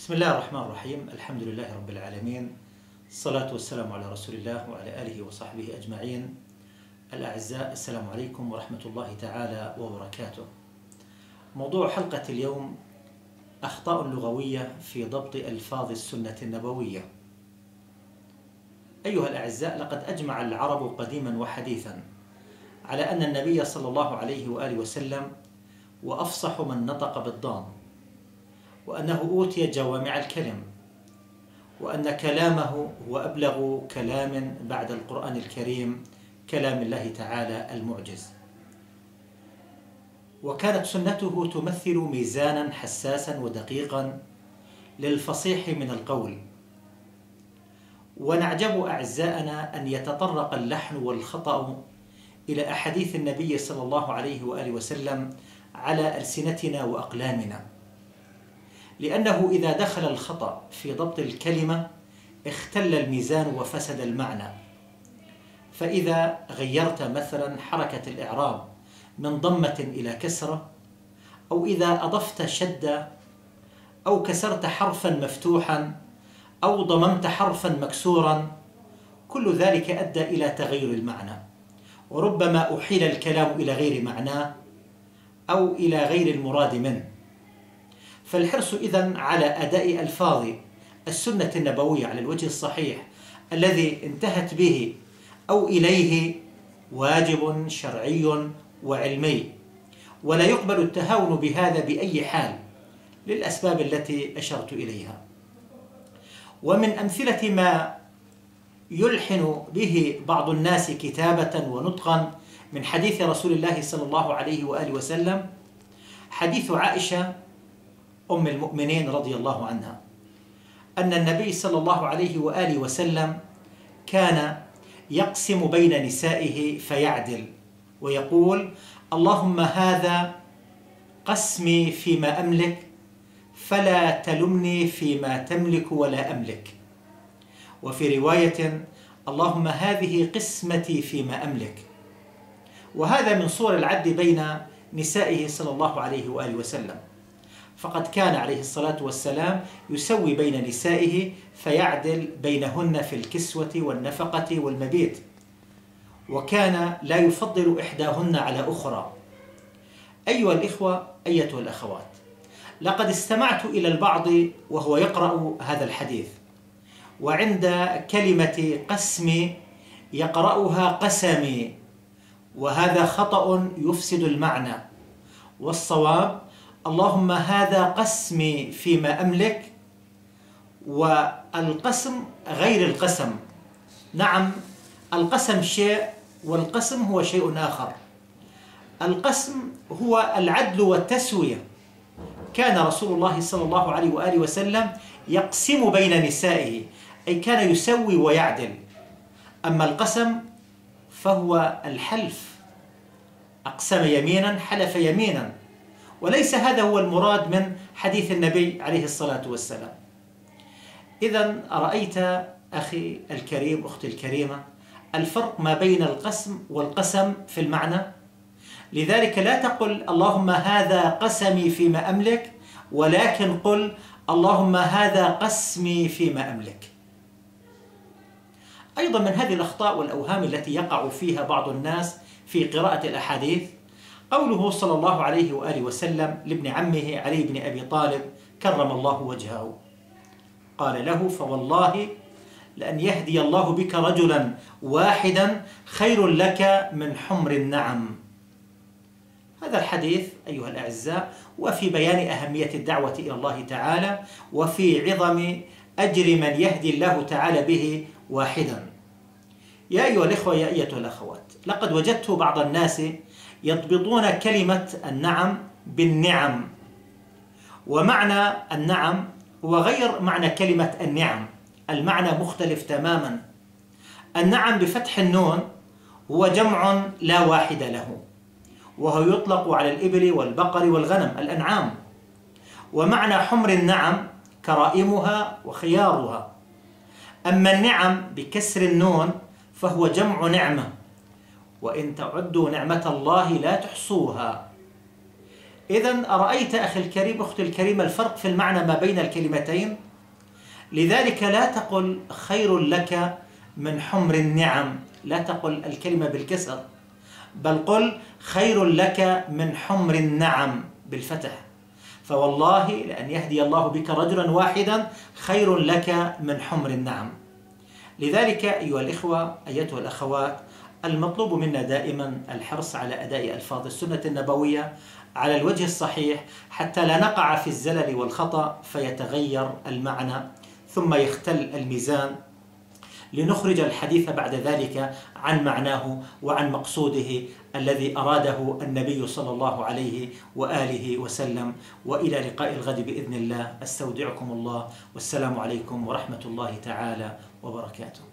بسم الله الرحمن الرحيم. الحمد لله رب العالمين. الصلاة والسلام على رسول الله وعلى آله وصحبه أجمعين. الأعزاء السلام عليكم ورحمة الله تعالى وبركاته. موضوع حلقة اليوم أخطاء لغوية في ضبط ألفاظ السنة النبوية. أيها الأعزاء لقد أجمع العرب قديما وحديثا على أن النبي صلى الله عليه وآله وسلم وأفصح من نطق بالضاد. وأنه أوتي جوامع الكلم وأن كلامه هو أبلغ كلام بعد القرآن الكريم كلام الله تعالى المعجز. وكانت سنته تمثل ميزانا حساسا ودقيقا للفصيح من القول. ونعجب أعزائنا أن يتطرق اللحن والخطأ إلى أحاديث النبي صلى الله عليه وآله وسلم على ألسنتنا وأقلامنا. لأنه إذا دخل الخطأ في ضبط الكلمة اختل الميزان وفسد المعنى. فإذا غيرت مثلا حركة الإعراب من ضمة إلى كسرة أو إذا أضفت شدة أو كسرت حرفا مفتوحا أو ضممت حرفا مكسورا كل ذلك أدى إلى تغير المعنى. وربما أحيل الكلام إلى غير معناه أو إلى غير المراد منه. فالحرص إذن على أداء ألفاظ السنة النبوية على الوجه الصحيح الذي انتهت به أو إليه واجب شرعي وعلمي. ولا يقبل التهاون بهذا بأي حال للأسباب التي أشرت إليها. ومن أمثلة ما يلحن به بعض الناس كتابة ونطقا من حديث رسول الله صلى الله عليه وآله وسلم حديث عائشة أم المؤمنين رضي الله عنها أن النبي صلى الله عليه وآله وسلم كان يقسم بين نسائه فيعدل ويقول اللهم هذا قسمي فيما أملك فلا تلمني فيما تملك ولا أملك. وفي رواية اللهم هذه قسمتي فيما أملك. وهذا من صور العدل بين نسائه صلى الله عليه وآله وسلم. فقد كان عليه الصلاة والسلام يسوي بين نسائه فيعدل بينهن في الكسوة والنفقة والمبيت. وكان لا يفضل إحداهن على أخرى. أيها الإخوة أيتها الأخوات لقد استمعت إلى البعض وهو يقرأ هذا الحديث وعند كلمة قسم يقرأها قسمي وهذا خطأ يفسد المعنى والصواب اللهم هذا قسمي فيما أملك والقسم غير القسم. نعم القسم شيء والقسم هو شيء آخر. القسم هو العدل والتسوية. كان رسول الله صلى الله عليه وآله وسلم يقسم بين نسائه أي كان يسوي ويعدل. أما القسم فهو الحلف. أقسم يمينا حلف يمينا. وليس هذا هو المراد من حديث النبي عليه الصلاة والسلام. إذا أرأيت أخي الكريم أختي الكريمة الفرق ما بين القسم والقسم في المعنى. لذلك لا تقل اللهم هذا قسمي فيما أملك ولكن قل اللهم هذا قسمي فيما أملك. أيضا من هذه الأخطاء والأوهام التي يقع فيها بعض الناس في قراءة الأحاديث قوله صلى الله عليه وآله وسلم لابن عمه علي بن أبي طالب كرم الله وجهه. قال له فوالله لأن يهدي الله بك رجلا واحدا خير لك من حمر النعم. هذا الحديث أيها الأعزاء وفي بيان أهمية الدعوة إلى الله تعالى وفي عظم أجر من يهدي الله تعالى به واحدا. يا أيها الإخوة يا أيتها الأخوات لقد وجدت بعض الناس يضبطون كلمة النعم بالنعم. ومعنى النعم هو غير معنى كلمة النعم. المعنى مختلف تماما. النعم بفتح النون هو جمع لا واحد له وهو يطلق على الإبل والبقر والغنم الأنعام. ومعنى حمر النعم كرائمها وخيارها. أما النعم بكسر النون فهو جمع نعمة. وإن تعدوا نعمة الله لا تحصوها. إذا أرأيت أخي الكريم أختي الكريمة الفرق في المعنى ما بين الكلمتين؟ لذلك لا تقل خير لك من حمر النعم. لا تقل الكلمة بالكسر بل قل خير لك من حمر النعم بالفتح. فوالله لأن يهدي الله بك رجلا واحدا خير لك من حمر النعم. لذلك أيها الإخوة أيتها الأخوات المطلوب منا دائما الحرص على أداء ألفاظ السنة النبوية على الوجه الصحيح حتى لا نقع في الزلل والخطأ فيتغير المعنى ثم يختل الميزان. لنخرج الحديث بعد ذلك عن معناه وعن مقصوده الذي أراده النبي صلى الله عليه وآله وسلم. وإلى لقاء الغد بإذن الله أستودعكم الله. والسلام عليكم ورحمة الله تعالى وبركاته.